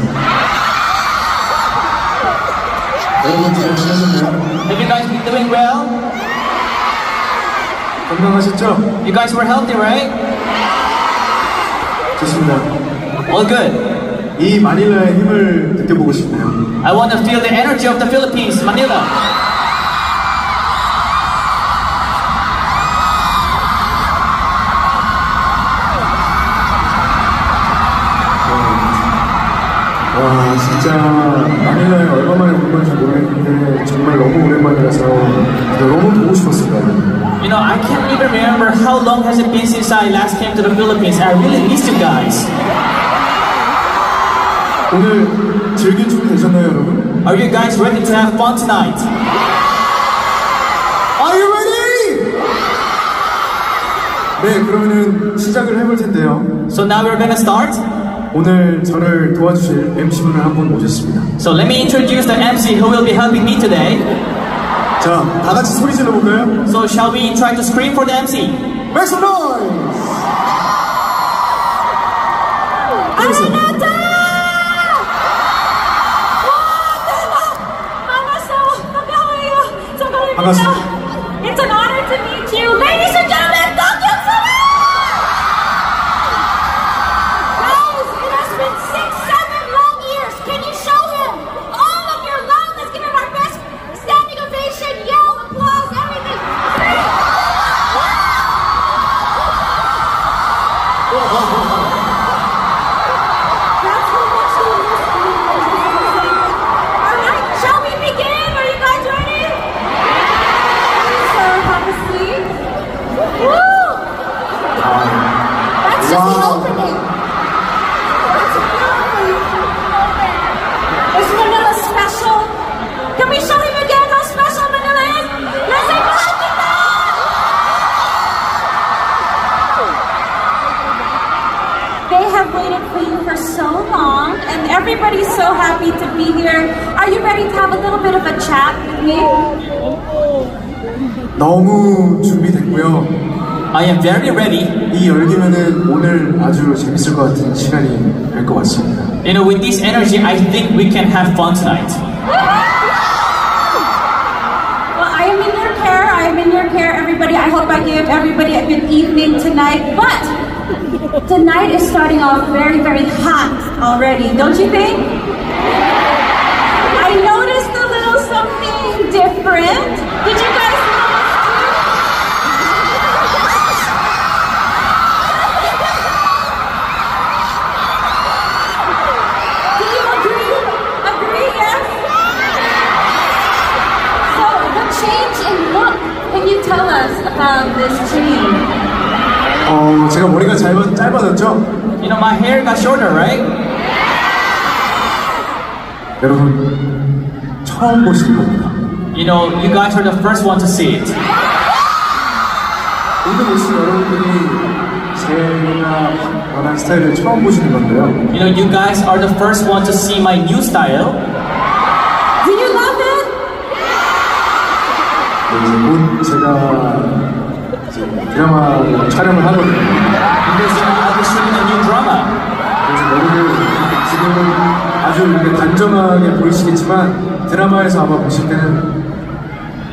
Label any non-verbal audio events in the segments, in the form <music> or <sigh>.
time no see. 여러분 잘 지내셨나요? Have you guys been doing well? 건강하셨죠? You guys were healthy, right? 좋습니다. All good. 이 마닐라의 힘을 느껴보고 싶네요. I want to feel the energy of the Philippines, Manila. 와 진짜 마닐라에 얼마만에 온 건지 모르겠는데 정말 너무 오랜만이라서 너무 보고 싶었어요. You know, I can't even remember how long has it been since I last came to the Philippines. I really miss you guys. 오늘 즐길 준비 되셨나요 여러분? Are you guys ready to have fun tonight? Are you ready? 네 그러면은 시작을 해볼 텐데요. So now we're gonna start. 오늘 저를 도와주실 MC분을 한 분 모셨습니다. So let me introduce the MC who will be helping me today. 자, 다 같이 소리 질러 볼까요? So shall we try to scream for the MC? Make some noise! 아라나타! 와, 대박! 만났어! 반가워요. 반갑습니다. so long, and everybody's so happy to be here. Are you ready to have a little bit of a chat with me? 너무 준비됐고요. I am very ready. 이 열기면은 오늘 아주 재밌을 것 같은 시간이 될 것 같습니다. You know, with this energy, I think we can have fun tonight. Well, I am in your care. I am in your care, everybody. I hope I give everybody a good evening tonight. But tonight is starting off very, very hot already, don't you think? I noticed a little something different. Did you guys? Do you agree? Agree, yes? So the change in look, can you tell us about this? 어, 제가 머리가 짧아, 짧아졌죠? You know, my hair got shorter, right? 여러분, 처음 보시는 겁니다. You know, you guys are the first one to see it. 오늘 오신 여러분들이 제가 변한 스타일을 처음 보시는 건데요. You know, you guys are the first one to see my new style. Do you love it? 이제 곧 제가 이제 드라마 촬영을 하거든요. 그래서 머리를 지금은 아주 이렇게 단정하게 보이시겠지만 드라마에서 아마 보실 때는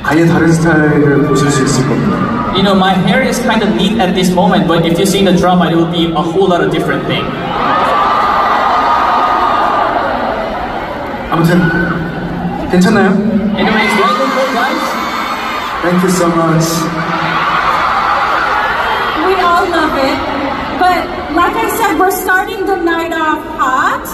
아예 다른 스타일을 보실 수 있을 겁니다. You know, my hair is kind of neat at this moment, but if you see the drama, it will be a whole lot of different thing. 아무튼 괜찮나요? Anyways, welcome, guys. Thank you so much. starting the night off hot.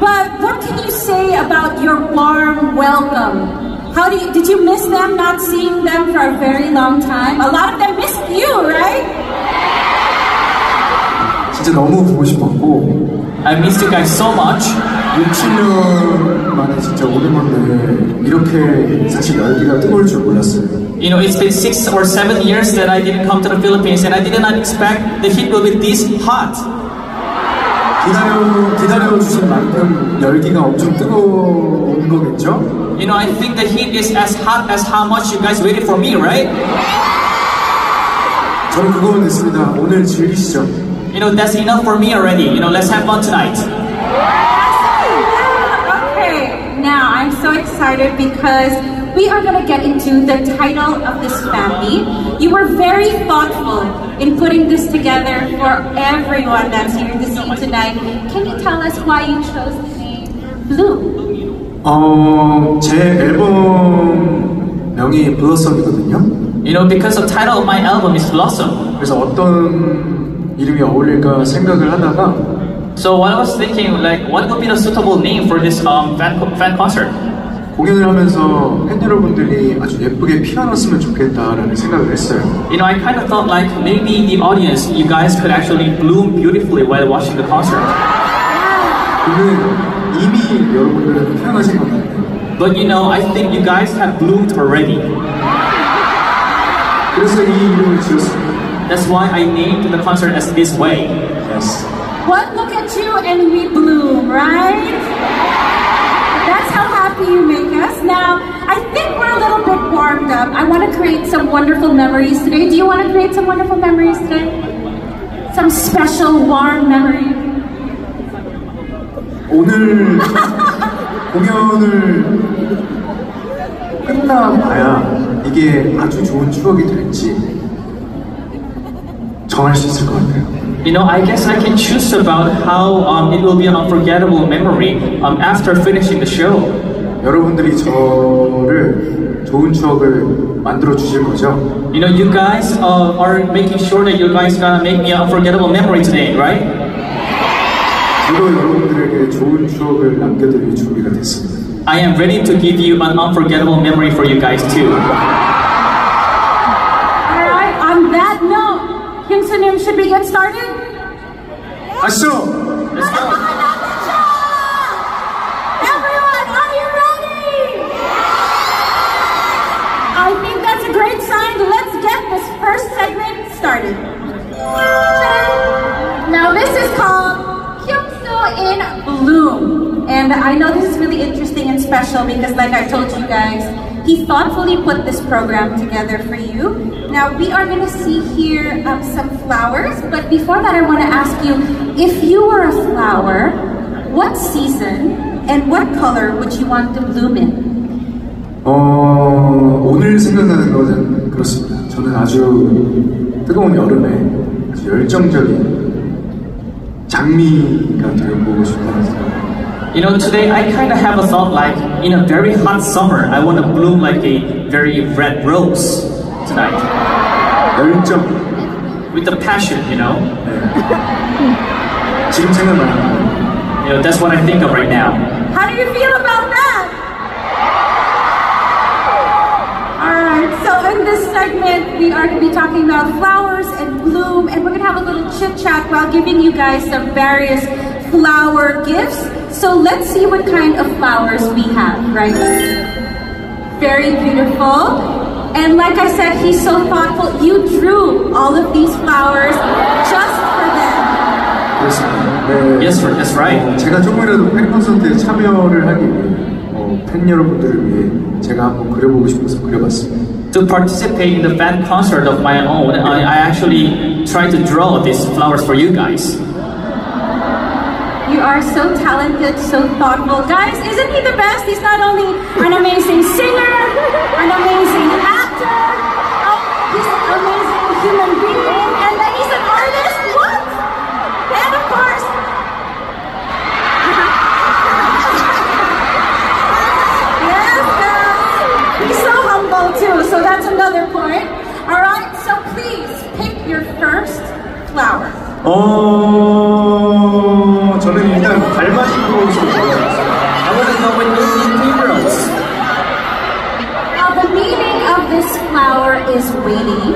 But what can you say about your warm welcome? How do you, did you miss them, not seeing them for a very long time? A lot of them missed you, right? 진짜 너무 보고 싶었고 I missed you guys so much. 6, 7년 만에 진짜 오랜만에 이렇게 사실 열기가 뜨거울 줄 몰랐어요. You know, it's been six or seven years that I didn't come to the Philippines, and I did not expect the heat will be this hot. 기다려 기다려 주신 만큼 열기가 엄청 뜨거운 거겠죠? You know, I think the heat is as hot as how much you guys waited for me, right? 저는 그거면 됐습니다. 오늘 즐기시죠. You know, that's enough for me already. You know, let's have fun tonight. Okay, now I'm so excited because we are going to get into the title of this family. You were very thoughtful in putting this together for everyone that's here to see tonight. Can you tell us why you chose the name Bloom? 어, 제 앨범 명이 You know, because the title of my album is Blossom. 그래서 어떤 이름이 어울릴까 생각을 하다가 So what I was thinking, like, what would be the suitable name for this um, fan, fan concert? 공연을 하면서 팬 여러분들이 아주 예쁘게 피어났으면 좋겠다라는 생각을 했어요. You know, I kind of thought like maybe the audience, you guys could actually bloom beautifully while watching the concert. 그는 이미 여러분들은 피어나신 것 같아요. But you know, I think you guys have bloomed already. 그래서 이 이름을 지었습니다. That's why I named the concert as this way. Yes. What? Look at you and we bloom, right? That's how happy you make us. Now, I think we're a little bit warmed up. I want to create some wonderful memories today. Do you want to create some wonderful memories today? Some special warm memory? 오늘 <laughs> 공연을 끝나봐야 이게 아주 좋은 추억이 될지 정할 수 있을 것 같아요. You know, I guess I can choose about how um, it will be an unforgettable memory um, after finishing the show. 여러분들이 저를 좋은 추억을 만들어 주실 거죠? You know, you guys uh, are making sure that you guys gonna make me an unforgettable memory today, right? 저도 여러분들에게 좋은 추억을 남겨드릴 준비가 됐습니다. I am ready to give you an unforgettable memory for you guys too. Alright, on that note, Hyun Sunim, should we get started? 아시죠? Let's go. is called Kyung Soo in Bloom. And I know this is really interesting and special because like I told you guys, he thoughtfully put this program together for you. Now we are going to see here um, some flowers, but before that I want to ask you, if you were a flower, what season and what color would you want to bloom in? 어, 오늘 생각나는 것은 그렇습니다. 저는 아주 뜨거운 여름에 아주 열정적인 장미가 되어보고 싶다는 생각. You know, today I kind of have a thought like, in a very hot summer, I want to bloom like a very red rose tonight. 열정. With the passion, you know? 지금 생각나는 You know, that's what I think of right now. How do you feel about in this segment, we are going to be talking about flowers and bloom, and we're going to have a little chit chat while giving you guys some various flower gifts. So let's see what kind of flowers we have, right? Very beautiful. And like I said, he's so thoughtful. You drew all of these flowers just for them. 그렇습니다. 네. Yes, sir, that's right. 제가 조금이라도 팬 콘서트에 참여를 하기 위해 어, 팬 여러분들을 위해 제가 한번 그려보고 싶어서 그려봤습니다. To participate in the fan concert of my own, I, I actually tried to draw these flowers for you guys. You are so talented, so thoughtful. Guys, isn't he the best? He's not only an amazing singer, an amazing actor, oh, he's an amazing human flower. 어, 저는 일단 발맞은 거에서 좋아해요. I want to know when you need liberals. Now, the meaning of this flower is waiting,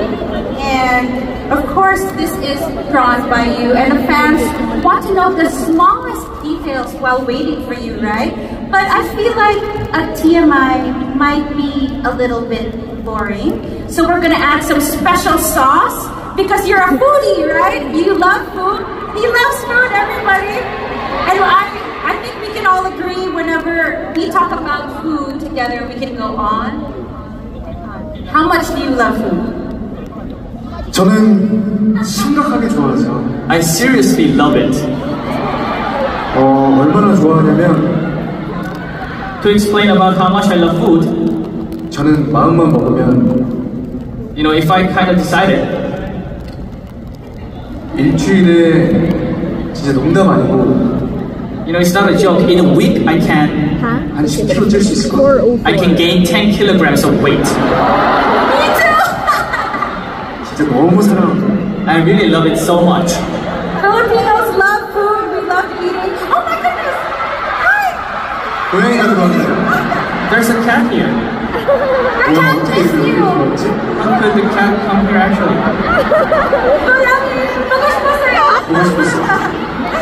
and of course, this is drawn by you, and the fans want to know the smallest details while waiting for you, right? But I feel like a TMI might be a little bit boring, so we're gonna add some special sauce because you're a foodie, right? You love food. He loves food, everybody. And I, I think we can all agree whenever we talk about food together, we can go on. How much do you love food? 저는 심각하게 좋아하죠. I seriously love it. 어, 얼마나 좋아하냐면 To explain about how much I love food, 저는 마음만 먹으면 you know, if I kind of decided, 일주일에 진짜 농담 아니고 you know, it's not a joke, in a week I can, 한 10kg 찔 수 있을 것 같아요. I can gain 10 kilograms of weight. Me too! 진짜 너무 사랑합니다. I really love it so much. Filipinos love food, we love eating. Oh my goodness! Hi! 고양이가 들어왔네요. <laughs> There's a cat here. I don't trust you. How could the cat come here actually?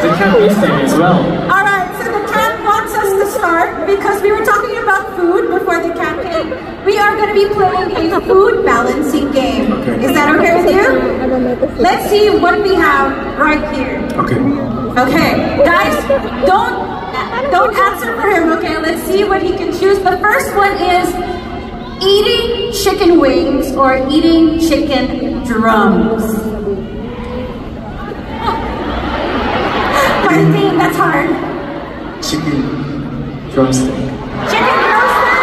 the cat is there as well. Alright, so the cat wants us to start because we were talking about food before the cat came. We are going to be playing a food balancing game. Okay. Is that okay with you? Let's see what we have right here. Okay. Okay, guys, don't don't answer for him, okay? Let's see what he can choose. The first one is eating chicken wings or eating chicken drums. Martin, that's hard. 치킨 드럼스틱. Chicken drumstick.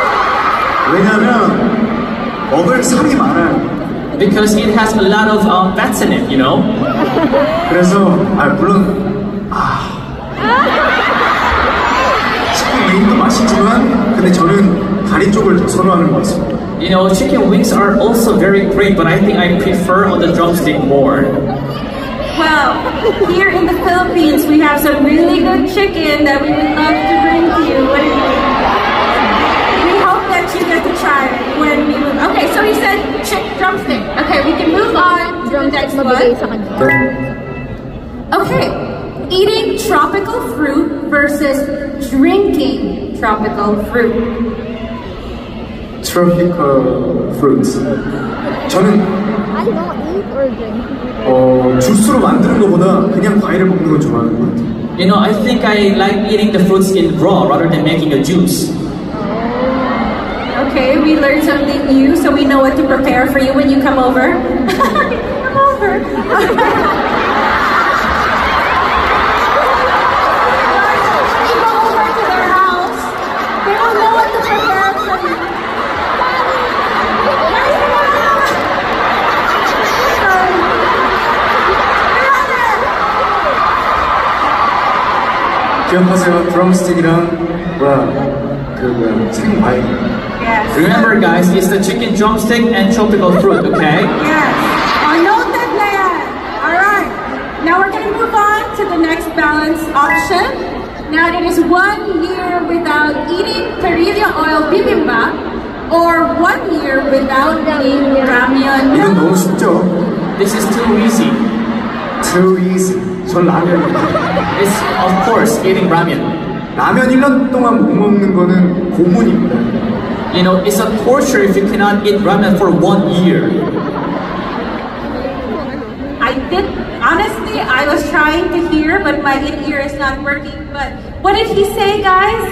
왜냐면 먹을 살이 많아요. Because it has a lot of um, fats in it, you know? 그래서 아 물론 아 <laughs> 치킨 웨이도 맛있지만 근데 저는 다리 쪽을 더 선호하는 것 같습니다. You know, chicken wings are also very great, but I think I prefer on the drumstick more. Well, here in the Philippines, we have some really good chicken that we would love to bring to you. What do you think? We hope that you get to try it when we move. Okay, so he said chick drumstick. Okay, we can move on to the next mabigay sa one. kanya. Okay, eating tropical fruit versus drinking tropical fruit. 트로피컬 프루츠. 저는 I don't eat or drink. 어, 주스로 만드는 것보다 그냥 과일을 먹는 걸 좋아하는 것 같아요. You know, I think I like eating the fruits in raw rather than making a juice. Okay, we learned something new, so we know what to prepare for you when you come over. <laughs> come over. <laughs> 기억하세요? 드럼스틱이랑 뭐야 그 뭐야 생과일 Yes. Remember, guys, it's the chicken drumstick and tropical fruit, okay? Yes. Oh, noted na yan. Alright. Now we're going to move on to the next balance option. Now it is one year without eating Karilla oil bibimbap or one year without eating 이건 ramyun. 너무 쉽죠? This is too easy. Too easy 전 라면입니다 It's, of course, eating ramen. 라면 1년 동안 못 먹는 거는 고문입니다 You know, it's a torture if you cannot eat ramen for one year. I did, honestly, I was trying to hear, but my in-ear is not working. But what did he say, guys?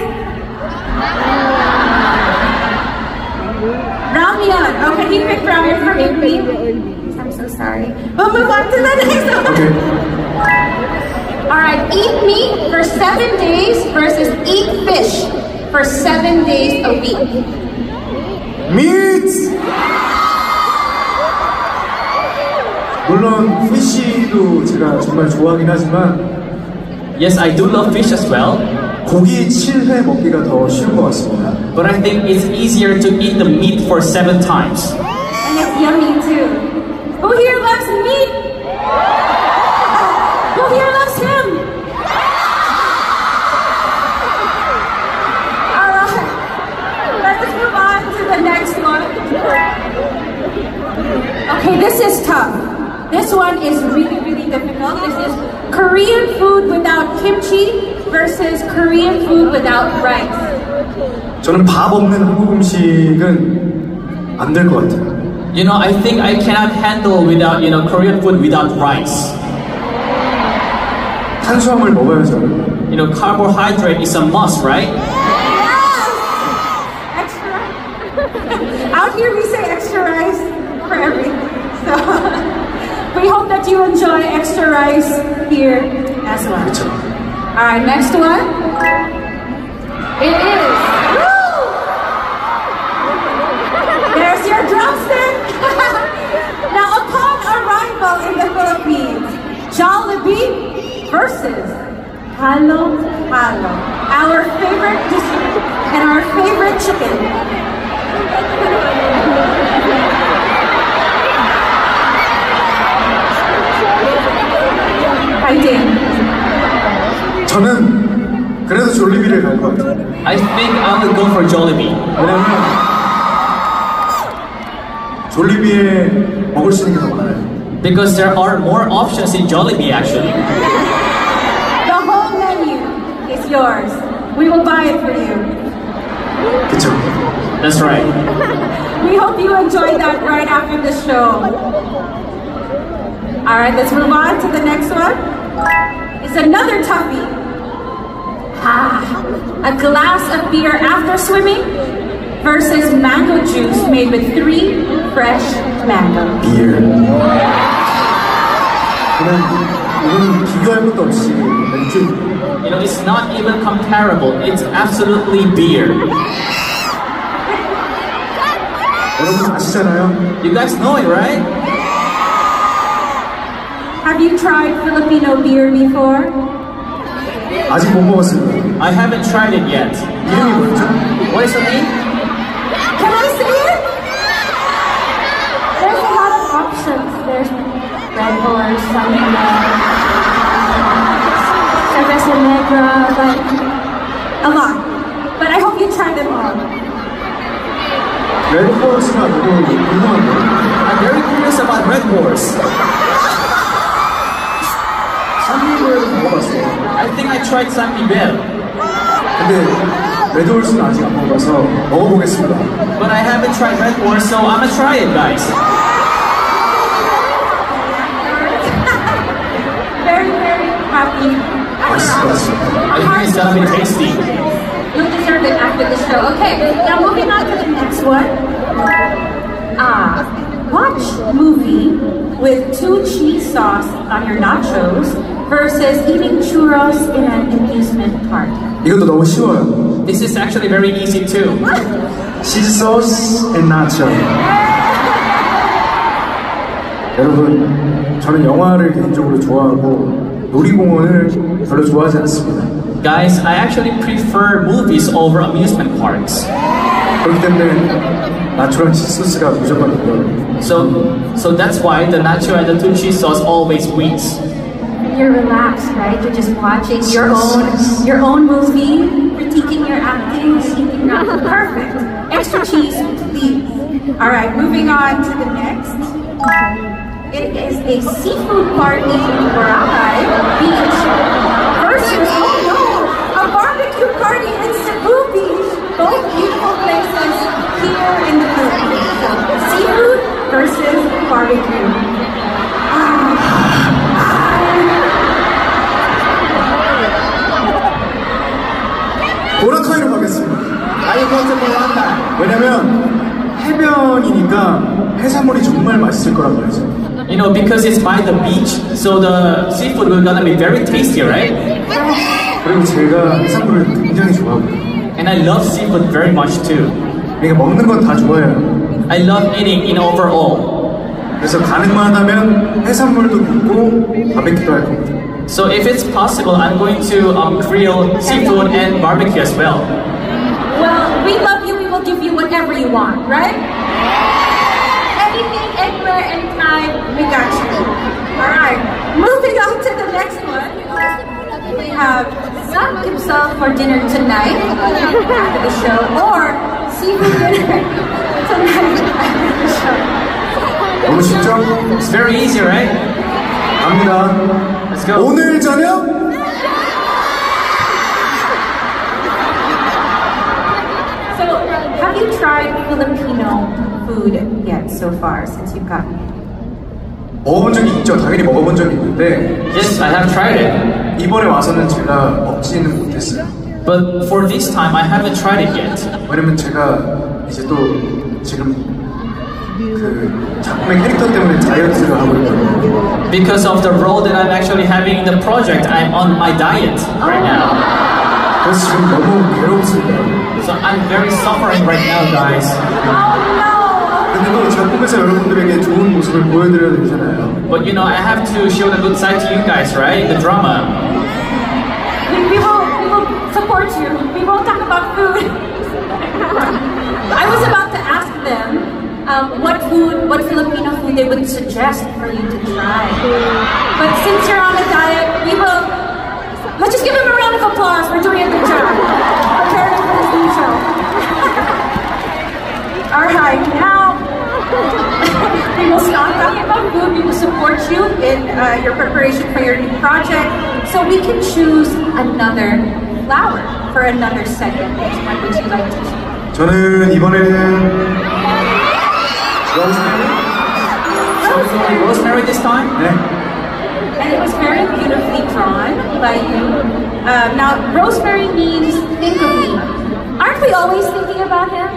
Ramyun. Okay, he picked ramyun for me. I'm so sorry. We'll move on to the next one. 오 케이 Alright, eat meat for seven days versus eat fish for seven days a week. 미츠! 물론 피쉬도 제가 정말 좋아하긴 하지만 Yes, I do love fish as well, 고기 7회 먹기가 더 쉬운 것 같습니다 but I think it's easier to eat the meat for seven times. And it's yummy too. Who here loves meat? Okay, this is tough. This one is really, really difficult. This is Korean food without kimchi versus Korean food without rice. 저는 밥 없는 한국 음식은 안 될 것 같아요 You know, I think I cannot handle without, you know, Korean food without rice. 탄수화물 먹어야죠 You know, carbohydrate is a must, right? Yes! Extra. <laughs> Out here we so <laughs> we hope that you enjoy extra rice here as well. All right, next one. It is. Woo! There's your drumstick. <laughs> now, upon arrival in the Philippines, Jollibee versus Halo Halo, our favorite dish and our favorite chicken. Fighting. 저는 그래도 졸리비를 갈 것 같아요 I think I would go for Jollibee. 왜냐면 졸리비에 먹을 수 있는 게 더 많아요 Because there are more options in Jollibee actually. The whole menu is yours. We will buy it for you. 그쵸? That's right. We hope you enjoy that right after the show. All right, let's move on to the next one. is another toughie. Ah, a glass of beer after swimming versus mango juice made with three fresh mangoes. Beer. You know, it's not even comparable. It's absolutely beer. You guys know it, right? Have you tried Filipino beer before? 아직 못 먹었습니다 I haven't tried it yet. 이름이 뭐였죠? What is the name? Can I say it? There's a lot of options. There's Red Horse, Samina, Cerveza Negra, like a lot. But I hope you try them all. 레드포스가 너무 궁금한데 I'm very curious about Red Horse. I think I tried San Miguel, 근데 레드홀스는 아직 안 먹어봐서 먹어보겠습니다 but I haven't tried Red Horse, so I'm gonna try it, guys. <laughs> Very, very happy. I 맛있을 것 같습니다. I think it's gonna be tasty. You'll deserve it after the show. Okay, now moving on to the next one. Ah, watch movie with two cheese sauce on your nachos versus eating churros in an amusement park. 이것도 너무 쉬워요. This is actually very easy too. <laughs> 치즈 소스 앤 나초. 여러분, 저는 영화를 개인적으로 좋아하고 놀이공원을 별로 좋아하지 않습니다. Guys, I actually prefer movies over amusement parks. 그렇기 때문에 나초랑 치즈 소스가 무조건 이거예요. So, so that's why the nacho and the two cheese sauce always wins. You're relaxed, right? You're just watching your own your own movie, critiquing your acting, your perfect. Extra cheese, please. All right, moving on to the next. It is a seafood party in Boracay Beach versus oh no, a barbecue party in Cebu Beach. Both beautiful places here in the Philippines. Seafood versus barbecue. 보라카이로 가겠습니다. Go to Boracay. 왜냐면 해변이니까 해산물이 정말 맛있을 거란 말이죠. You know, because it's by the beach, so the seafood will gonna be very tasty, right? 그리고 제가 해산물을 굉장히 좋아하고요. And I love seafood very much too. 그러니까 먹는 건 다 좋아해요. I love eating in overall. 그래서 가능만 하면 해산물도 굽고 바베큐도 할 겁니다. So if it's possible, I'm going to um, grill seafood and barbecue as well. Well, we love you. We will give you whatever you want, right? Anything, anywhere, anytime, we got you. All right. Moving on to the next one. Um, we have Sam himself for dinner tonight after the show, or seafood dinner <laughs> tonight after the show. It's very easy, right? I'm done. 오늘 저녁 So, have you tried Filipino food yet so far since you've gotten here? 먹어본 적이 있죠. 당연히 먹어본 적이 있는데 Yes, I have tried it. 이번에 와서는 제가 먹지는 못했어요. But for this time, I haven't tried it yet. 왜냐면 제가 이제 또 지금 그 Because of the role that I'm actually having in the project, I'm on my diet right now. So I'm very suffering right now, guys. But you know, I have to show the good side to you guys, right? The drama. We, will, we will support you. We won't talk about food. <laughs> I was about to ask them um, what food, what Filipino food they would suggest for you to try. But since you're on a diet, we will. Let's just give him a round of applause for doing a good job. Preparing for this new show. <laughs> All right, now <laughs> we will stop talking about food. We will support you in uh, your preparation for your new project. So we can choose another flower for another segment. Which one would you like to choose? 저는 이번에는 Rosemary? Rosemary, Rosemary this time? Yeah. And it was very beautifully drawn by you. Um, now, Rosemary means think of me. Aren't we always thinking about him?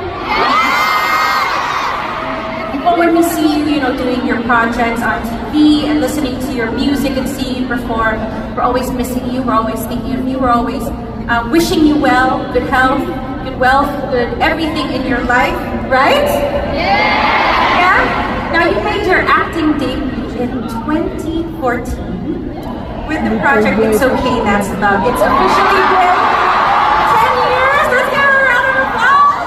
But when we see you, you know, doing your projects on TV and listening to your music and seeing you perform, we're always missing you, we're always thinking of you, we're always uh, wishing you well, good health, good wealth, good everything in your life, right? Yeah! Yeah. Now you made your acting debut in 2014 with the project It's Okay, That's Love. It's officially been 10 years. Let's give her a round of applause.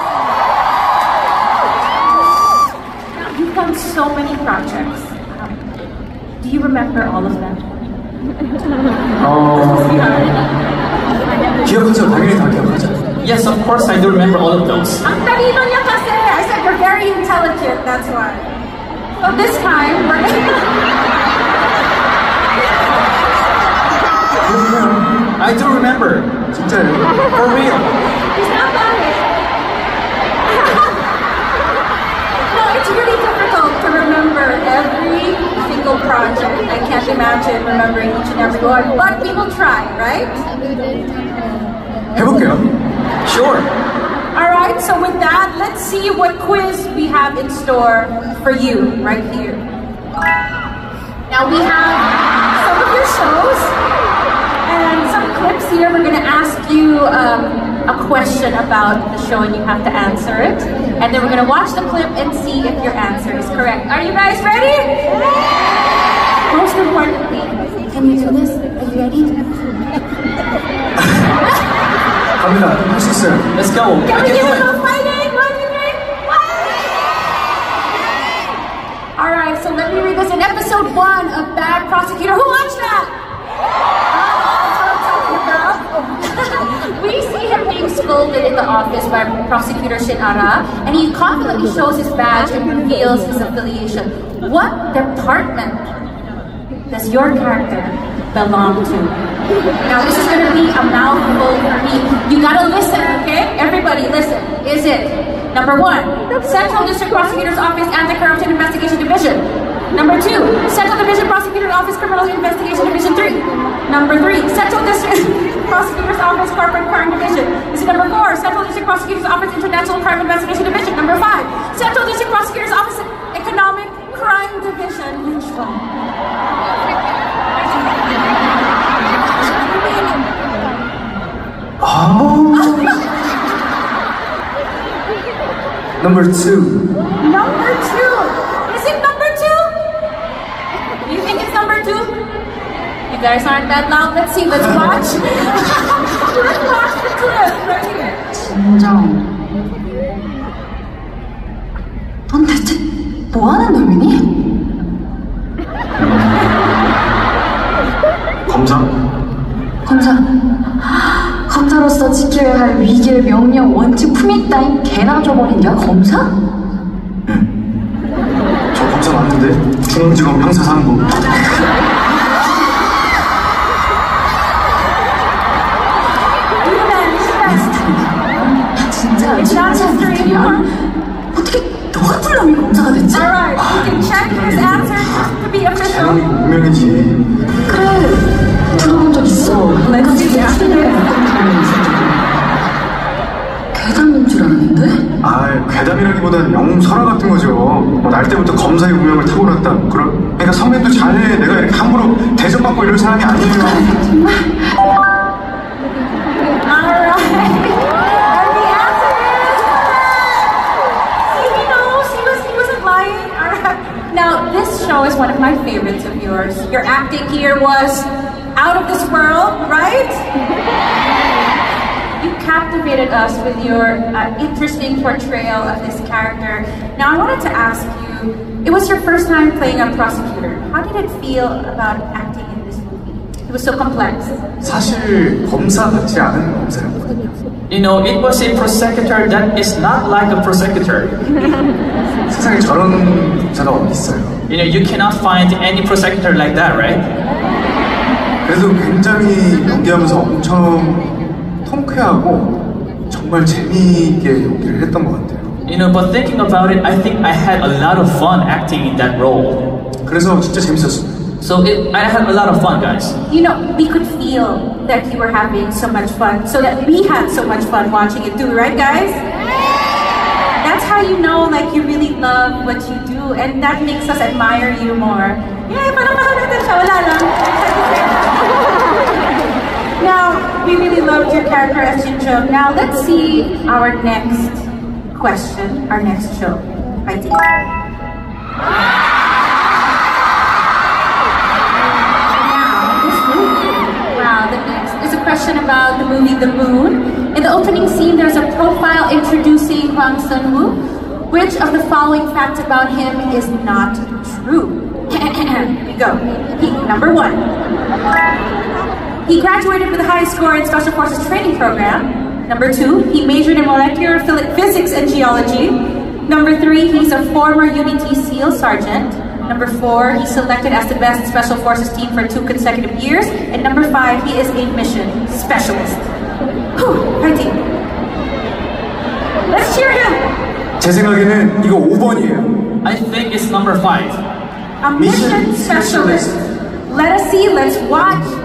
Now, you've done so many projects. Um, do you remember all of them? <laughs> 어, 기억하죠. 당연히 다 기억하죠. Yes, of course I do remember all of those. Ang talino niya kasi. I said you're very intelligent, that's why. So this time, we're <laughs> 그렇구나. I do remember. <laughs> 진짜요. For real. He's not lying. no, <laughs> it's really difficult to remember every single whole project. I can't imagine remembering each and every one, but we will try, right? 해볼게요. Sure. All right, so with that, let's see what quiz we have in store for you right here. Now we have some of your shows and some clips here. We're going to ask you um, a question about the show and you have to answer it. And then we're going to watch the clip and see if your answer is correct. Are you guys ready? Most importantly, can you do this? Are you ready? <laughs> Coming up, this sir. Let's go. Can I we give do it. Fighting? One, two, three. What? All right, so let me read this. In episode one of Bad Prosecutor, who watched that? We see him being scolded in the office by Prosecutor Shinara, and he confidently shows his badge and reveals his affiliation. What department does your character belong to? Now, this is going to be a mouthful for me. You gotta listen, okay? Everybody, listen. Is it number one, Central District Prosecutor's Office Anti-Corruption Investigation Division? Number two, Central Division Prosecutor's Office Criminal Investigation Division 3. Number three, Central District <laughs> Prosecutor's Office Corporate Crime Division. This is number four, Central District Prosecutor's Office International Crime Investigation Division. Number five, Central District Prosecutor's Office Economic Crime Division. Which one? <laughs> Number two. Number two. Is it number two? You think it's number two? You guys aren't that loud. Let's see. Let's watch. <laughs> Let's watch the clip right here. 진정. 넌 대체 뭐 하는 놈이니? 검사로서 지켜야 할 위계, 명령, 원칙, 품위 따윈 개나 줘버린 야 검사? 저 검사 맞는데? 중앙지검 형사상부. Human, human. 진짜 It's not 진짜 history 미스터리야. anymore. 어떻게 너 같은 놈이 검사가 됐지? Alright, you can check his answer just to be 재능이 official. 운명이지. 그래 들어본 적 있어. 아, 괴담이라기보단 영웅 설화 같은 거죠. 뭐, 날 때부터 검사의 운명을 타고났다. 그럼, 그러니까 선배도 잘해. 내가 이렇게 함부로 대접받고 이럴 사람이 아니에요. Yours. Your acting here was out of this world, right? You captivated us with your uh, interesting portrayal of this character. Now I wanted to ask you, it was your first time playing a prosecutor. How did it feel about acting in this movie? It was so complex. 사실, 검사 같지 않은 검사였거든요. You know, it was a prosecutor that is not like a prosecutor. <laughs> 세상에 저런 검사가 어디 있어요. You know, you cannot find any prosecutor like that, right? 그래도 굉장히 연기하면서 엄청 통쾌하고 정말 재미있게 연기를 했던 것 같아요. You know, but thinking about it, I think I had a lot of fun acting in that role. 그래서 진짜 재밌었어요. So it, I had a lot of fun, guys. you know, we could feel that you were having so much fun, so that we had so much fun watching it too, right, guys? That's how you know, like, you really love what you do, and that makes us admire you more. Yay, palakpakan natin siya, wala lang. we really loved your character as Jinjo. Now, let's see our next question, our next show. I think. Now. Wow, the next is a question about the movie The Moon. In the opening scene, there's a profile introducing Hwang Sun-woo. Which of the following facts about him is not true? We <clears throat> go. Number one. He graduated with a high score in Special Forces Training Program. Number two, he majored in molecular physics and geology. Number three, he's a former UDT SEAL Sergeant. Number four, he's selected as the best Special Forces team for two consecutive years. And number five, he is a mission specialist. Whew, fighting. Let's cheer him! 제 생각에는 이거 5번이에요. I think it's number five. A mission, mission specialist. specialist. Let us see, let's watch.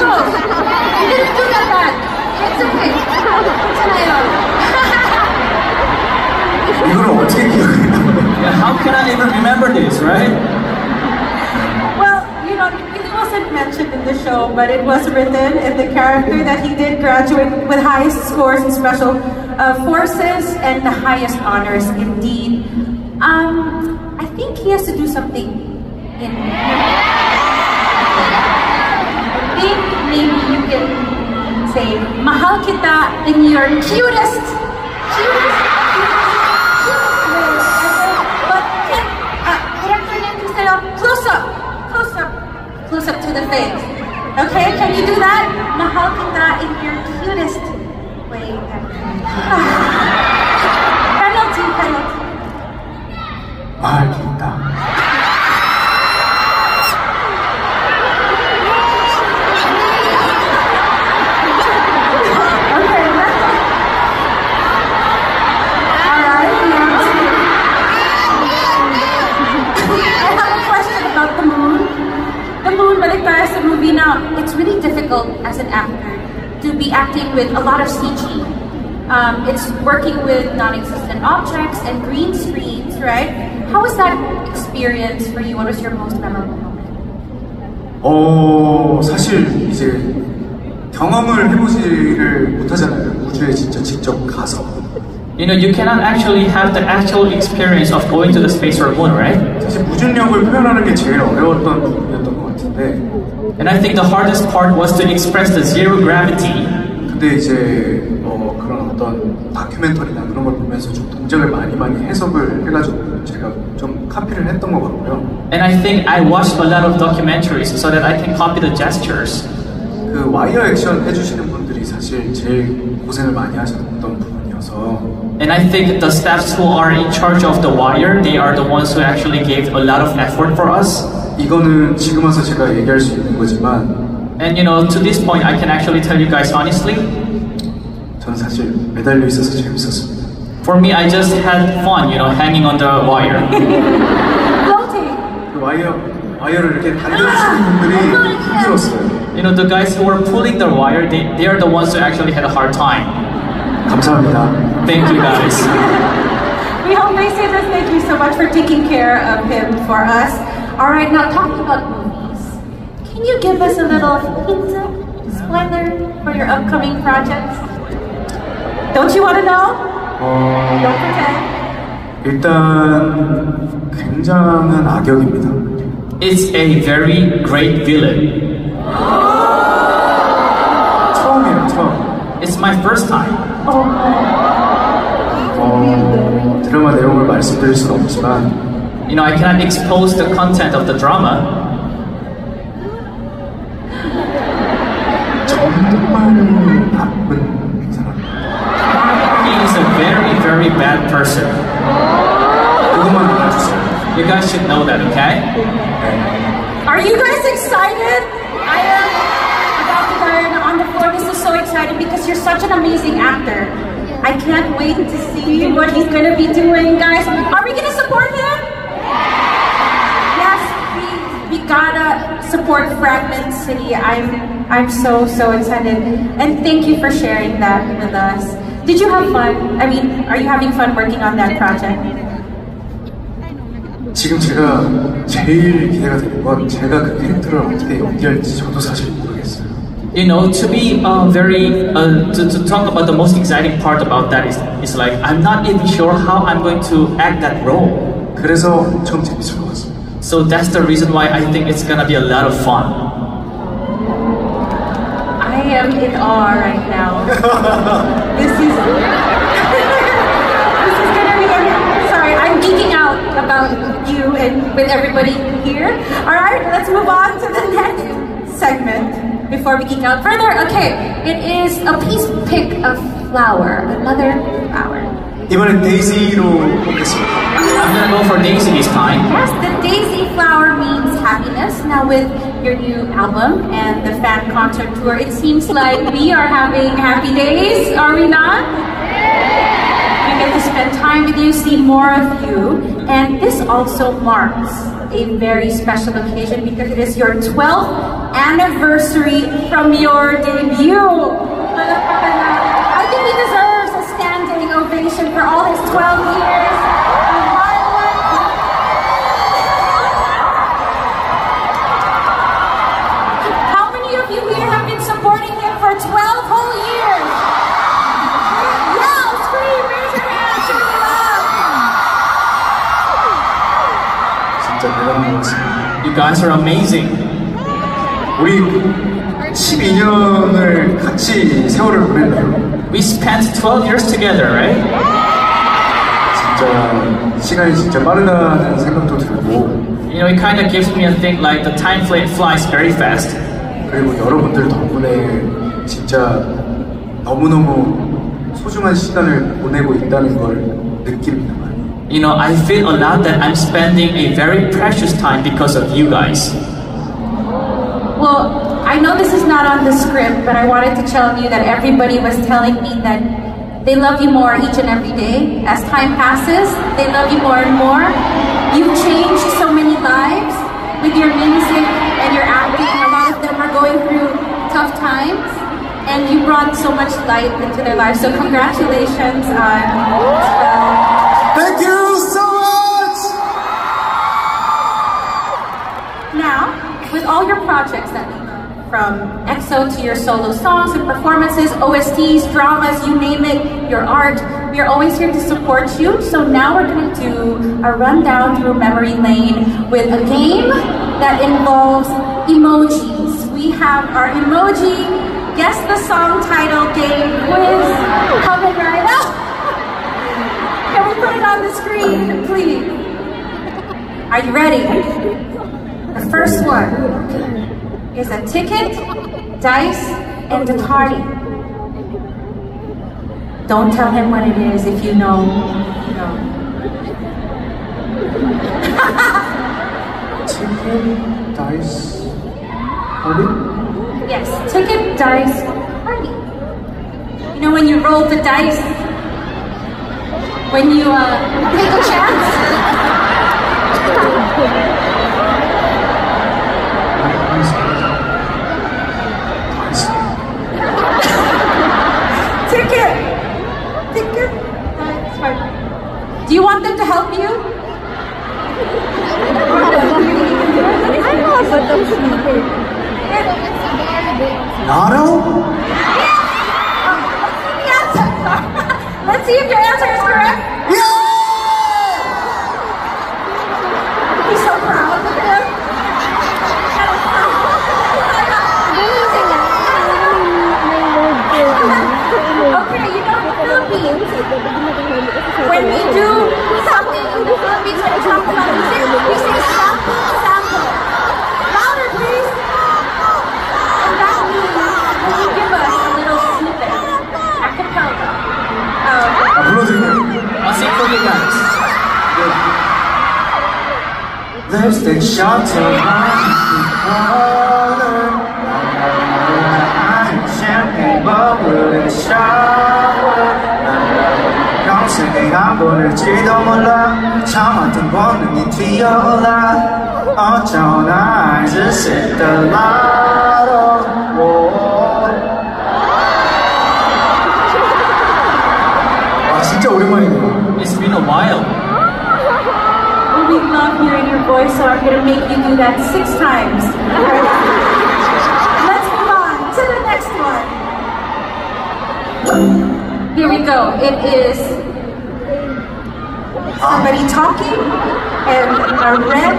guys? It was close. You didn't do that bad. It's okay. 괜찮아요. 이걸 어떻게 기억해요? Yeah, how can I even remember this, right? Well, you know, it wasn't mentioned in the show, but it was written in the character that he did graduate with highest scores in special uh, forces and the highest honors indeed. Um, I think he has to do something in. say mahal kita in your cutest, cutest, cutest. But can, instead of close up, close up, close up to the face. Okay, can you do that? Mahal kita in your cutest way. penalty, <laughs> working with non-existent objects and green screens, right? How was that experience for you? What was your most memorable moment? 어, 사실 이제 경험을 해보지를 못하잖아요. 우주에 진짜 직접 가서. You know, you cannot actually have the actual experience of going to the space or moon, right? 사실 무중력을 표현하는 게 제일 어려웠던 부분이었던 것 같은데, And I think the hardest part was to express the zero gravity. 근데 이제 어, 그런 어떤 다큐멘터리나 그런 걸 보면서 좀 동작을 많이 많이 해석을 해가지고 제가 좀 카피를 했던 것 같고요. And I think I watched a lot of documentaries so that I can copy the gestures. 그 와이어 액션 해주시는 분들이 사실 제일 고생을 많이 하셨던 부분이어서 And I think the staffs who are in charge of the wire, they are the ones who actually gave a lot of effort for us. 이거는 지금 와서 제가 얘기할 수 있는 거지만 And you know, to this point, I can actually tell you guys honestly, 저는 사실 매달려 있어서 재밌었습니다. for me, I just had fun, you know, hanging on the wire. <laughs> Floating. 그 와이어 와이어를 이렇게 달려주시는 분들이 힘들었어요. You know, the guys who were pulling the wire, they, they are the ones who actually had a hard time. 감사합니다. Thank you guys. <laughs> We hope they say this. Thank you so much for taking care of him for us. All right, now talking about movies, can you give us a little hint, spoiler for your upcoming projects? Don't you want to know? 어, Don't pretend. 일단 굉장한 악역입니다. It's a very great villain. 처음이에요, 처음. It's my first time. 어, 드라마 내용을 말씀드릴 수는 없지만 You know, I cannot expose the content of the drama, bad person. You guys should know that, okay? Are you guys excited? I am about to learn on the floor. This is so exciting because you're such an amazing actor. I can't wait to see what he's gonna be doing, guys. Are we gonna support him? Yes, we, we gotta support Fragment City. I'm I'm so so excited, and thank you for sharing that with us. Did you have fun? I mean, are you having fun working on that project? 지금 제가 제일 기대가 되는 건 제가 그 캐릭터를 어떻게 연기할지 저도 사실 모르겠어요. You know, to be uh, very uh, to, to talk about the most exciting part about that is is like I'm not even sure how I'm going to act that role. 그래서 엄청 재밌을 것 같습니다. So that's the reason why I think it's gonna be a lot of fun. I'm in awe right now. <laughs> this is <laughs> this is gonna be a, sorry, I'm geeking out about you and with everybody here. Alright, let's move on to the next segment before we geek out further. Okay, it is a piece pick of flower, another flower. You want a daisy or? I'm gonna go for daisy this time. Yes, the daisy flower means happiness. Now with your new album and the fan concert tour, it seems like we are having happy days, are we not? We get to spend time with you, see more of you, and this also marks a very special occasion because it is your 12th anniversary from your debut. I think he deserves a standing ovation for all his 12 years. You guys are amazing. 우리 12년을 같이 세월을 보냈네요. We spent 12 years together, right? 진짜 시간이 진짜 빠르다는 생각도 들고 You know, it kind of gives me a thing like the time fl- flies very fast. 그리고 여러분들 덕분에 진짜 너무너무 소중한 시간을 보내고 있다는 걸 느낍니다. You know, I feel a lot that I'm spending a very precious time because of you guys. Well, I know this is not on the script, but I wanted to tell you that everybody was telling me that they love you more each and every day. As time passes, they love you more and more. You've changed so many lives with your music and your acting. A lot of them are going through tough times, and you brought so much light into their lives. So, congratulations on. Uh, Thank you so much! Now, with all your projects that from EXO to your solo songs and performances, OSTs, dramas, you name it, your art, we are always here to support you. So now we're going to do a rundown through memory lane with a game that involves emojis. We have our emoji guess the song title game quiz coming right up. Can we put it on the screen, please. Are you ready? The first one is a ticket, dice, and a party. Don't tell him what it is if you know. No. ticket, dice, party? Yes, ticket, dice, party. You know when you roll the dice when you uh, take a chance. take it. Take it. Uh, it's fine. Do you want them to help you? Nano? See if your answer is correct. He's so proud of him. Okay, you know the Philippines. When we do something in the Philippines, when we talk about music, we say Let's take shots of champagne bubble in the shower 평생에 한 번을지도 몰라 참았던 본능이 튀어올라 어쩌나 I just hit the lotto 아 진짜 오랜만이네요 It's been a while. Well, we love hearing your voice, so I'm going to make you do that six times. Let's move on to the next one. Here we go. It is somebody talking and a red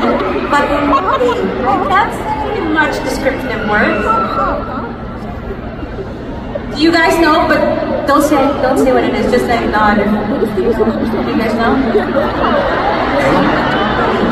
button. I can't say much descriptive words. Do you guys know, but don't say don't say what it is. Just like nod. You guys know?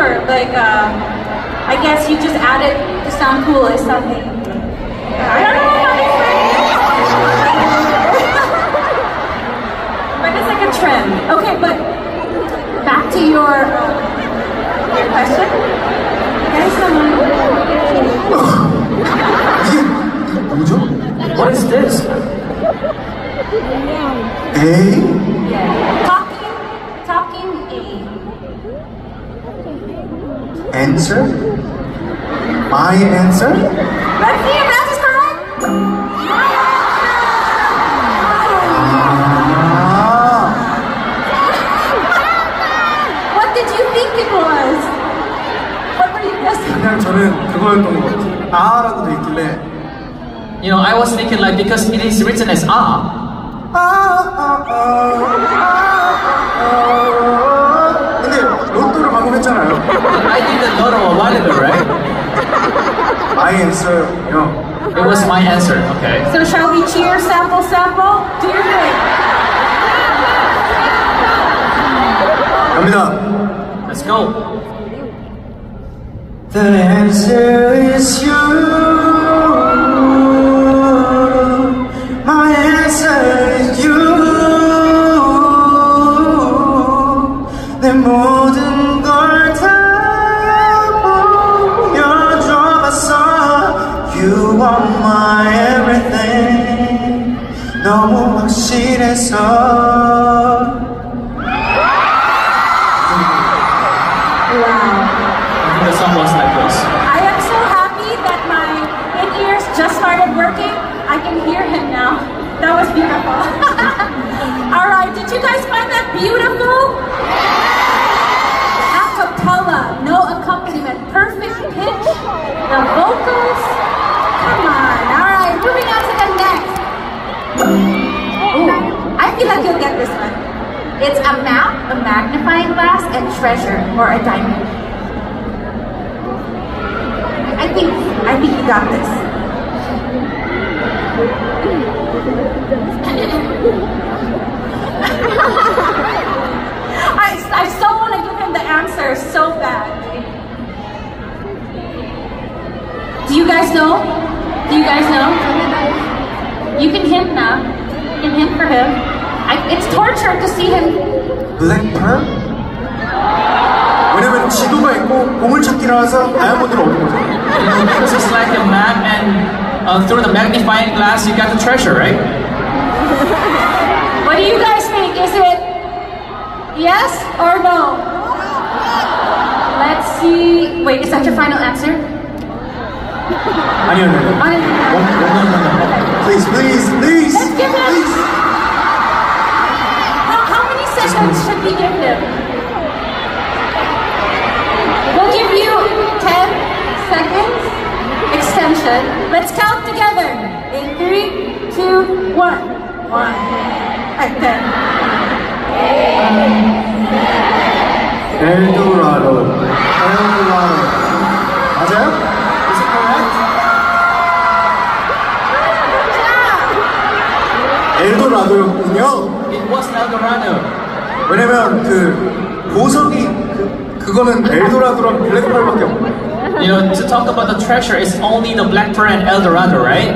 sure, like, um, I guess you just added to sound cool or something. I don't know what it's <laughs> but it's like a trend. Okay, but back to your, uh, your question. Okay, <laughs> so... what is this? A? Yeah. Talking, talking A Answer? My answer? Let's see if that is correct. 아, What did you think it was? What were you guessing? 그냥 저는 그거였던 것 같아요. 아라고 돼 있길래 You know, I was thinking like because it is written as ah. I think that a while ago, right? My answer, no. It was my answer, okay. So shall we cheer, sample, sample? Do your thing. Coming up. Let's go. The answer. treasure or a diamond. I think, I think you got this. <laughs> I, I so want to give him the answer so bad. Do you guys know? Do you guys know? You can hint now. You can hint for him. I, it's torture to see him. Black Pearl? 지도가 있고 보물찾기라서 다이아몬드를 얻은 거죠. You know, because it's like a map, and uh, through the magnifying glass, you got the treasure, right? What do you guys think? Is it yes or no? Let's see. Wait, is that your final answer? 아니요, 아니요. On it- 어, 어, no, no, no. Please, please, please, Let's give him- please. How, how many seconds should we give him? Extension. Let's count together. In three, two, one. One. And then. 엘도라도. 엘도라도. 맞아요? Is it correct? 엘도라도였군요. It was El Dorado. 왜냐면 그 보석이 그, 그거는 엘도라도랑 블랙펄밖에 없고. You know, to talk about the treasure, it's only the Black Pearl and El Dorado, right?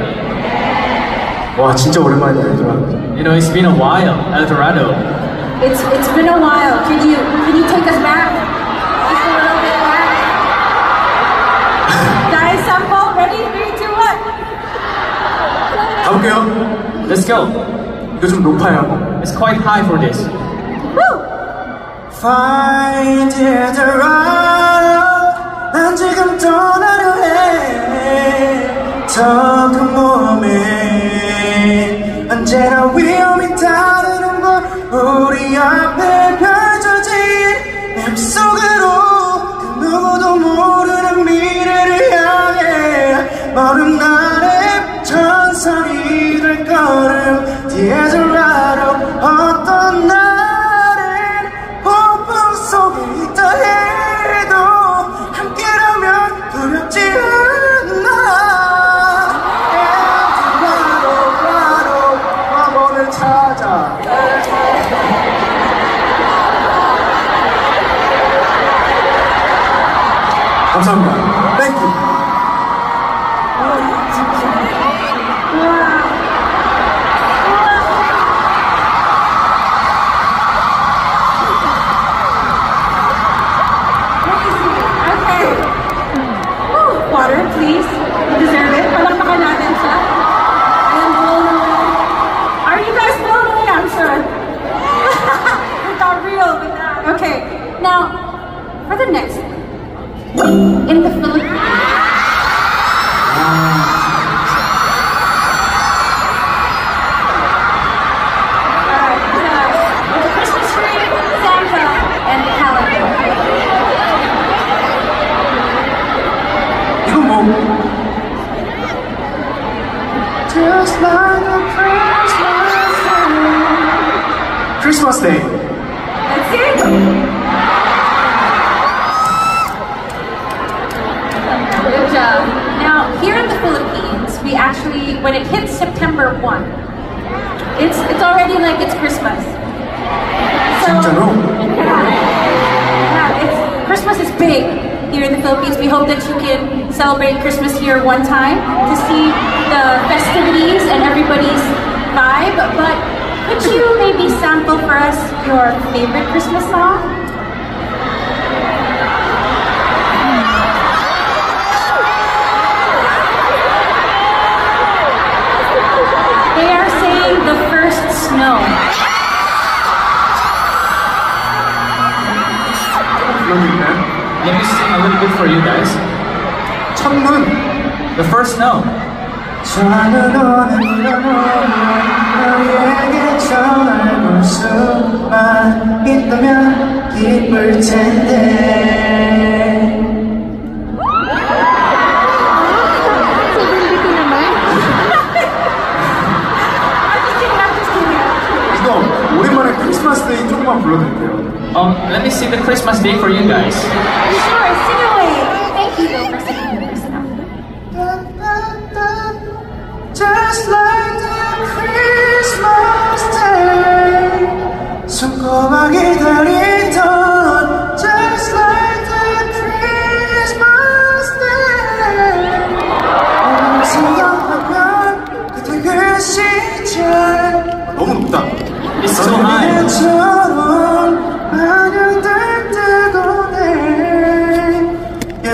와 진짜 오랜만이다 엘도라도. You know, it's been a while, El Dorado. It's it's been a while. Can you can you take us back? Just a little bit back. <laughs> Guys, sample. Ready? Three, two, one. 가볼게요. Let's go. 이거 좀 높아요. It's quite high for this. Woo! Find Eldorado 난 지금 떠나려 해저큰 몸에 언제나 위험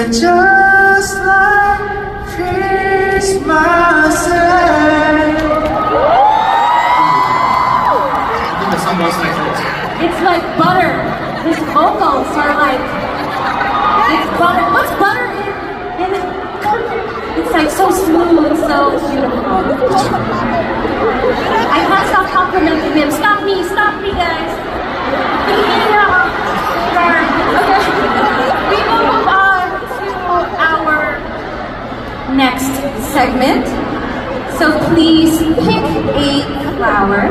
Just like Christmas Eve. It's like butter. His vocals are like, it's butter. What's butter It's like so smooth, so. I can't stop complimenting him. Stop me, stop me, guys. Yeah. Okay. segment. So please pick a flower.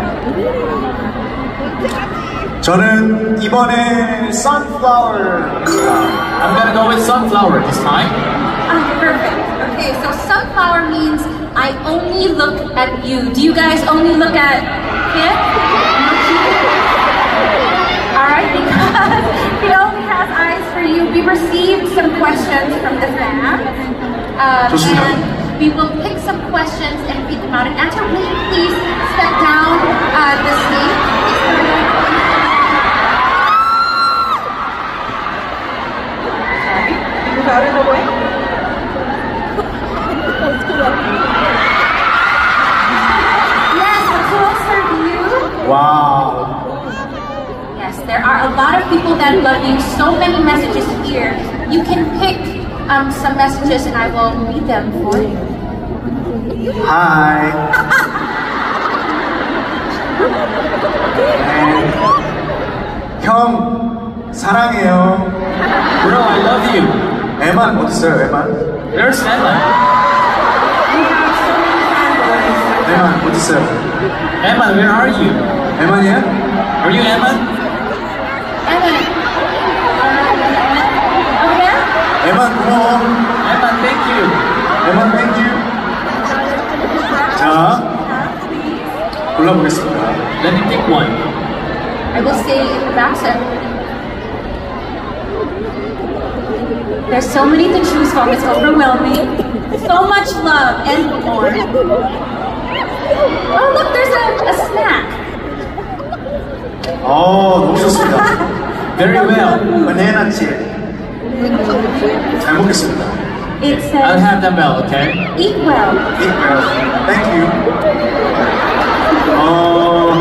저는 이번에 sunflower입니다. I'm gonna go with sunflower this time. Ah, perfect. Okay, so sunflower means I only look at you. Do you guys only look at him? Alright, <laughs> because he only has eyes for you. We received some questions from the fans. Um, uh, and we will pick some questions and read them out and answer. Will you please step down uh, the stage? Sorry, move out of the way. yes, a closer view. Wow. Yes, there are a lot of people that love you. So many messages here. You can pick um, some messages and I will read them for you. Hi. And 형 사랑해요. Bro, I love you. Emma, what's up, Emma? Where's Emma? 에만 어딨어요? Emma, where are you? 에만이야? Are you Emma? 에만 고마워. Emma, thank you. 에만 땡. 큐. 자, 골라보겠습니다. Let me pick one. I will stay in the back seat. There's so many to choose from, it's overwhelming. So much love and more. Oh, look, there's a, a snack. 어, 너무 좋습니다. <laughs> Very well. 바나나 칩. 잘 먹겠습니다. It I'll says, have them well, okay? eat well. Eat well. Thank you. 어,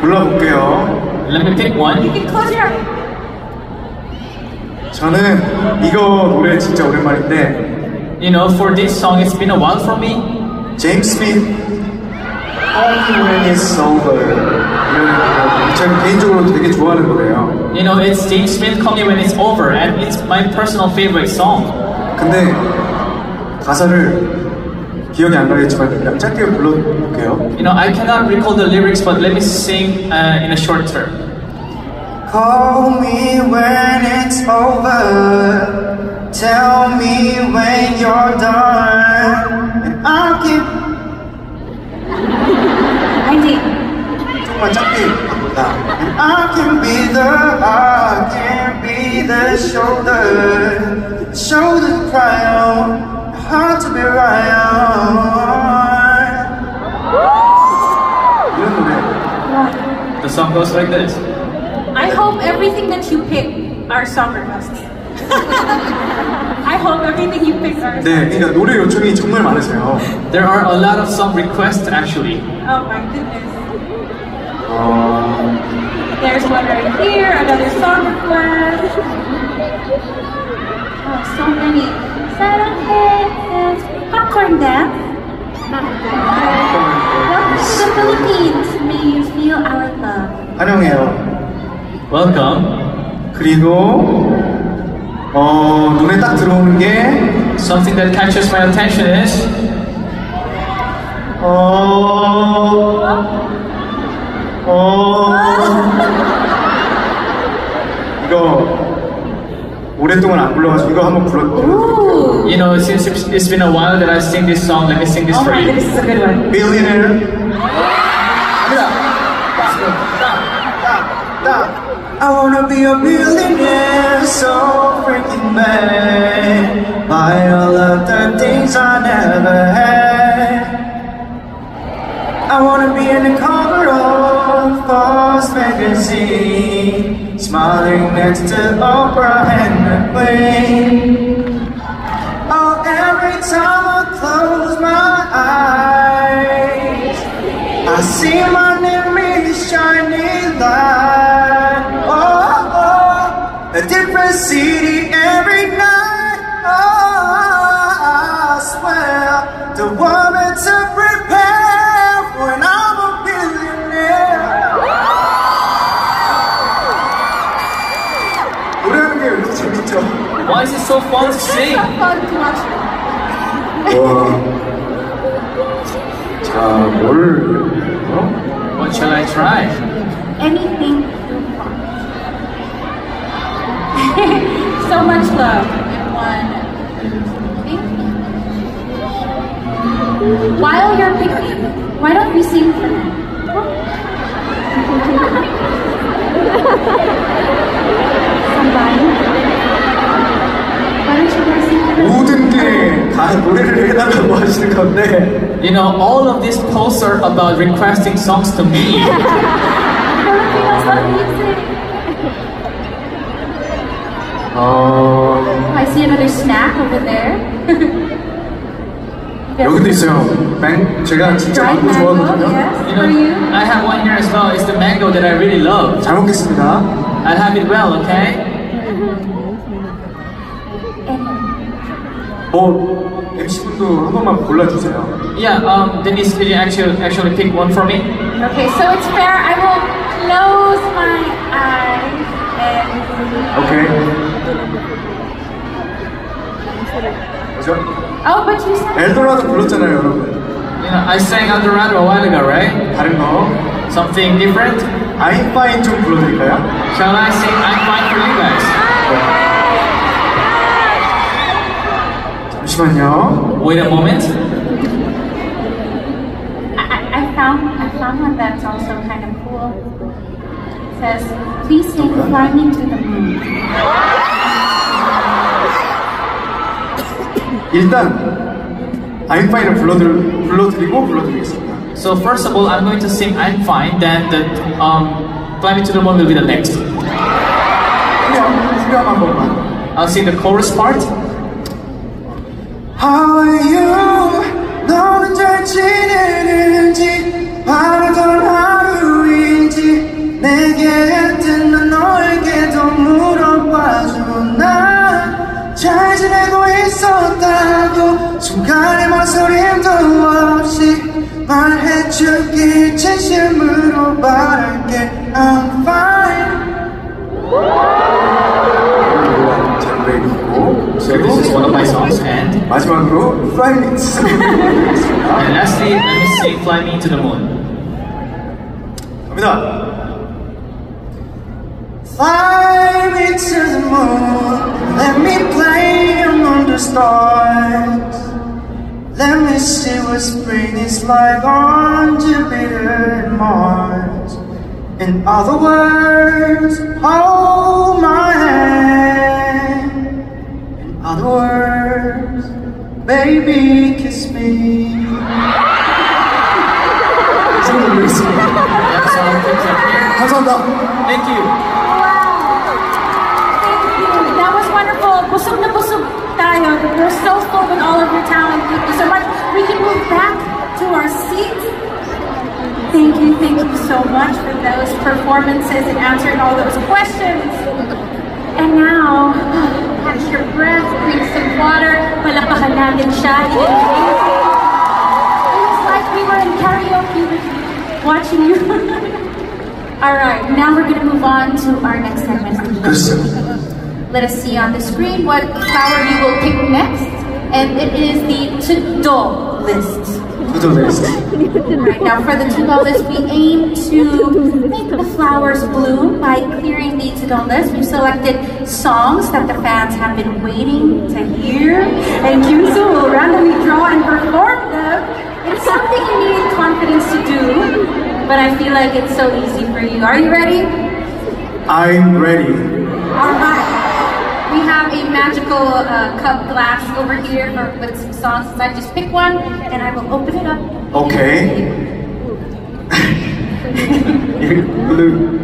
골라볼게요. Let me pick You one. can close your. 저는 이거 노래 진짜 오랜만인데 You know, for this song, it's been a while for me. 제임스 스미스 Only When It's Over 이런 노래 제가 개인적으로 되게 좋아하는 노래예요. You know, it's James Smith Call Me When It's Over, and it's my personal favorite song. 근데 가사를 기억이 안 나겠지만 그냥 짧게 불러볼게요. You know, I cannot recall the lyrics, but let me sing uh, in a short term. Call me when it's over. Tell me when you're done. And I'll keep I did. 조금만 짧게 합니다. And I can be the I can be the shoulder, the shoulder to cry on, the heart to be right on. 이런 노래. The song goes like this. I hope everything that you pick are summer husks. <laughs> I hope everything you pick are 네, 그러니까 노래 요청이 정말 많으세요. There are a lot of song requests actually. Oh my goodness. 어, There's one right here, another song request. Oh, so many. 사랑해. Popcorn dance. Welcome to the Philippines. May you feel our love. 환영해요. Welcome. 그리고 어, 눈에 딱 들어오는 게 Something that catches my attention is 어, 어, 이거 오랫동안 안 불러가지고 이거 한번 불러. Ooh. You know, since it's it's been a while that I sing this song, let me sing this Oh for my you. goodness, this is a good one. Billionaire. I wanna be a millionaire, so freaking bad. Buy all of the things I never had. I wanna be in the of magazine, smiling next to Oprah and the Queen. Oh, every time I close my eyes, I see my is it so fun to sing? So fun to watch. 와. 자, 뭘, 어? What shall I try? Anything you want. <laughs> so much love in one. thing. While you're picking, why don't we sing for them? <laughs> Somebody. 모든 게 다 노래를 해달라고 하시는 <laughs> 건데 You know, all of these posts are about requesting songs to me. <laughs> Filipinos love music. 어, I see another snack over there. <laughs> 여기도 있어요 맹, 제가 진짜 Dried 망고 mango, 좋아하거든요 yes, You for know, you. I have one here as well. It's the mango that I really love. 잘 먹겠습니다 I'll have it well, okay? 뭐 MC분도 한 번만 골라주세요 Yeah, um, Denise, can you actually actually pick one for me? Okay, so it's fair. I will close my eyes and 오케이 뭐죠? Oh, but you said 엘도라도 불렀잖아요 여러분 You know, I sang Eldorado a while ago, right? 다른 거 Something different? I'm fine 좀 불러드릴까요? Shall I sing I'm fine for you guys? 잠시만요 Wait a moment. I, I- I found I found one that's also kind of cool. It says, "Please sing Fly Me to the Moon." 일단 I'm fine을 불러드, 불러드리고 불러드리겠습니다 So first of all, I'm going to sing I'm fine. Then the um, Fly Me to the Moon will be the next. 후렴, 후렴 한 번만 I'll sing the chorus part. How are you? 너는 잘 지내는지 바라던 하루인지 내게 듣는 너에게도 물어봐줘. 난 잘 지내고 있었다고 순간의 망설임도 없이 말해줄게. 진심으로 바랄게. I'm fine. 잘 So this is one of my songs. And 마지막으로 Fly Me to the Moon 부르겠습니다 and lastly, let me sing Fly Me to the Moon. 갑니다 Fly me to the moon, let me play among the stars. Let me see what spring is like on Jupiter and Mars. In other words, hold my hand. In other words, baby, kiss me. 이 정도 부르겠습니다 That's all things up here. 감사합니다 Thank you. Thank you. That was wonderful. Busog na busog tayo. We're so full with all of your talent. Thank you so much. We can move back to our seats. Thank you, thank you so much for those performances and answering all those questions. And now, catch your breath, drink some water, natin siya. It was like we were in karaoke watching you. <laughs> Alright, now we're gonna move on to our next segment. Let us see on the screen what flower you will pick next. And it is the to-do list. To-do list. right now for the to-do list, we aim to make the flowers bloom by clearing the to-do list. We've selected songs that the fans have been waiting to hear, and Kyung Soo will randomly draw and perform them. It's something you need confidence to do, but I feel like it's so easy for you. Are you ready? I'm ready. Alright. We have a magical uh, cup glass over here for, with some songs inside. I just pick one, and I will open it up. Okay. <laughs> <laughs> Blue.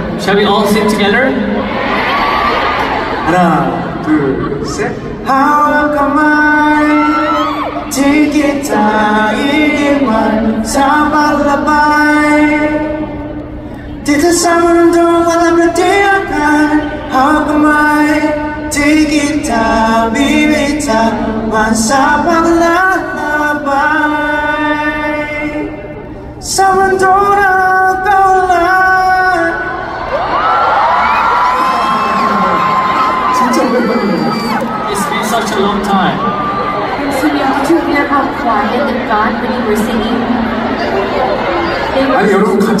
Shall we all sing together? 하나 둘셋 How come I take it down in one lullaby? Did the summer do what I'm the day I How come I take it down, baby, down one lullaby?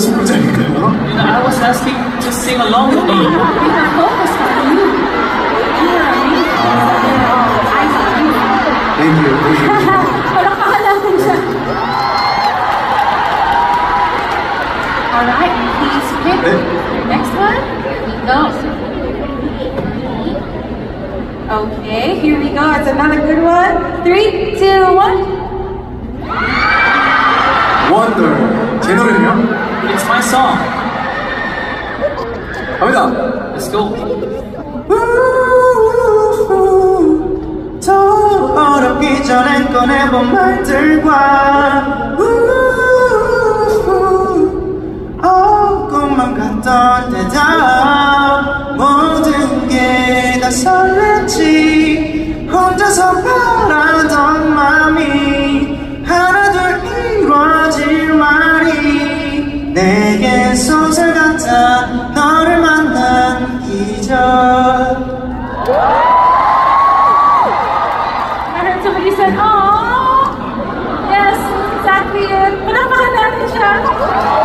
아니 여러분 같이 부르자니까요 You know, I was asking to sing along with me. they were focused on you. You were amazing. They were all eyes on you. 땡큐 땡큐 Palakpakan natin siya. Alright, please pick 네. your next one. Here we go. Okay, here we go. It's another good one. Three, two, one. 원더 제 노래는요? It's my song. 갑니다 Let's go. Don't wanna be 꺼내본 말들과 어, 꿈만 같던 대답 모든 게 다 설렜지 혼자서 바라던 맘이 내게 소설 같아 너를 만난 기적 I heard somebody said, "Oh, yes, exactly it." Palakpakan natin siya.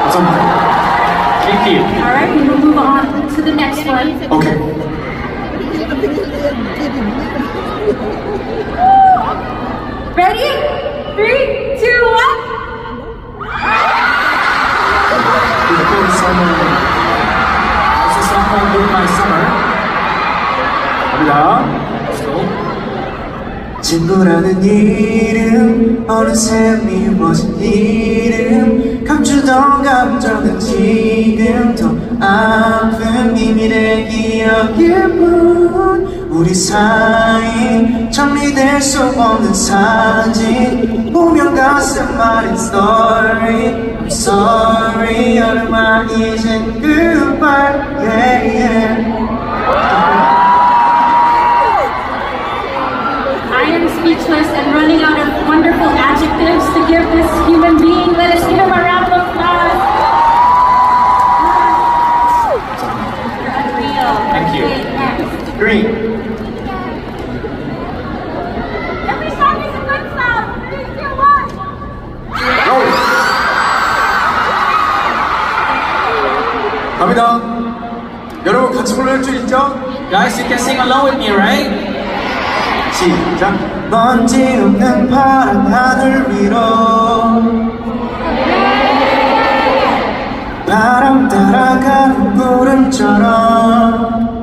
감사합니다. Thank you. All right, we will move on to the next one. 오케이. Ready? 친구라는 이름 어느새 미워진 이름 감추던 감정은 지금도 아픈 비밀의 기억일 뿐 우리 사이 정리될 수 없는 사진 보면 가슴 아린 story. I'm sorry 얼마 이젠 goodbye yeah yeah speechless and running out of wonderful adjectives to give this human being. Let us give him a round of applause. You're unreal. Thank you. Okay, next. green Every song is a good song. Three, two, one. 갑니다. 여러분 같이 불러줄 줄 있죠? Guys, you can sing along with me, right? 시작 먼지 없는 파란 하늘 위로. 바람 따라가는 구름처럼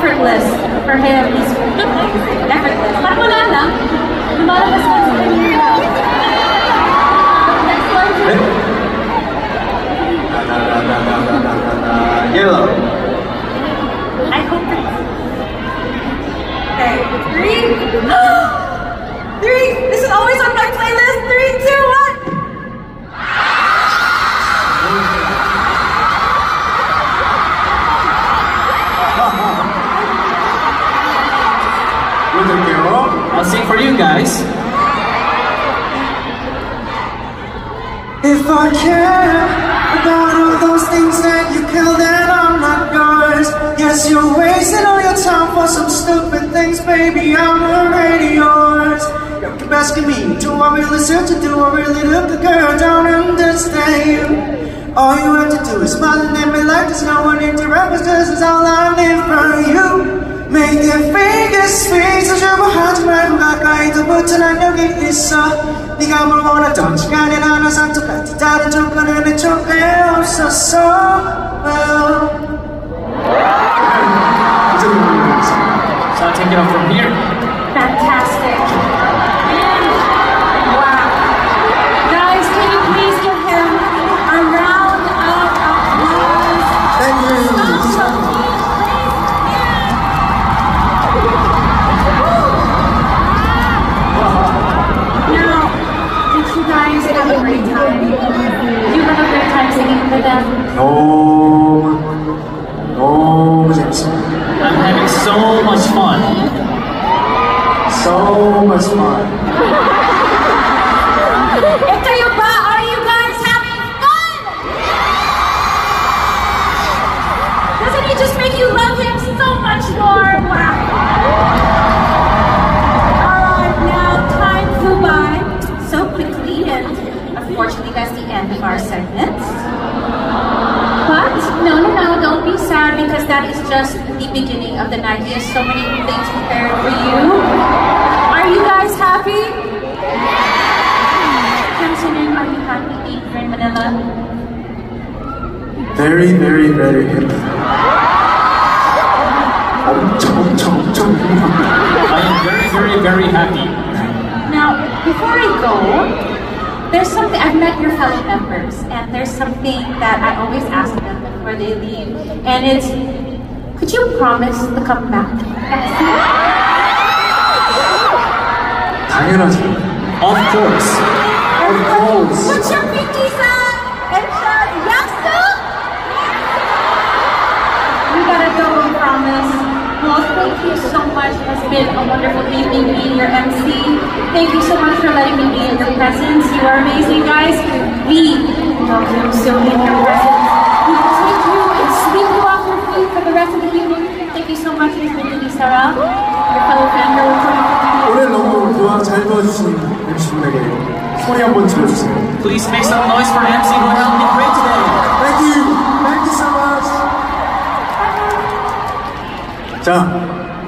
effortless for him. He's effortless. Parang wala lang. Lumalabas lang sa kanya. Next one. Yellow I hope. Okay, three. <gasps> I really search to do I really look the girl? Don't understand you. All you have to do is smile and let me like there's no one interrupt This is all I need from you. Make your fingers sweet 서주고 하지 말고 가까이 더 붙어 난 여기 있어 네가 뭘 원하던 시간에 나눠서 똑같이 다른 조건은 내 쪽에 없었어 well. 이제 불러드리겠습니다. So I'll take it off from here. Fantastic. fun. So much fun. Are you guys having fun? Doesn't he just make you love him so much more? Wow. All right, now time flew by so quickly, and unfortunately, that's the end of our segment. But no, no, no, don't be sad because that is just the beginning of the night. He has so many things prepared for you. Are you guys happy? Councilman, are you happy being here in Manila? Very, very, very happy. I'm very, very, very happy. Now, before I go, there's something, I've met your fellow members, and there's something that I always ask them before they leave, and it's, could you promise to come back next year? 당연하죠. Of course. Of course. What's your pinky-san? And Sean, 약속? You gotta go and promise. Well, thank you so much. It has been a wonderful evening being your MC. Thank you so much for letting me be in your presence. You are amazing, guys. We love you so in your presence. rest of the evening. Thank you so much, Ms. Mindy Sarah, your fellow fangirl reporting for you. 오늘 너무 도와 잘 도와주신 MC분에게 소리 한번 질러주세요. Please make some noise for MC who helped me great today. Thank you. Thank you so much. 자,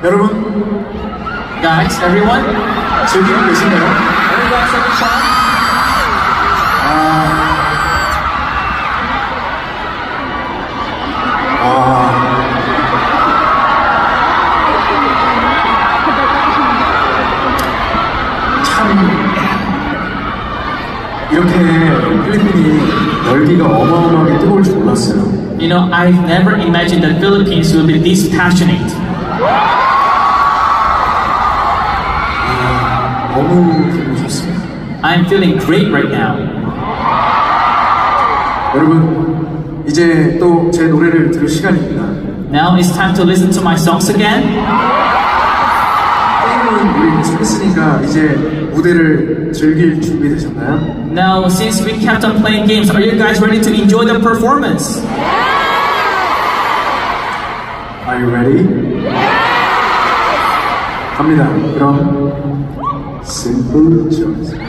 여러분 Guys, everyone, 즐기고 계신가요? know, I've never imagined that Philippines will be this passionate. 너무 기분 좋습니다. I'm feeling great right now. 여러분 이제 또 제 노래를 들을 시간입니다. Now it's time to listen to my songs again. 게임은 우리 계속했으니까 이제 무대를 즐길 준비 되셨나요? Now, since we kept on playing games, are you guys ready to enjoy the performance? Are you ready? 갑니다. 그럼 Simple Choice.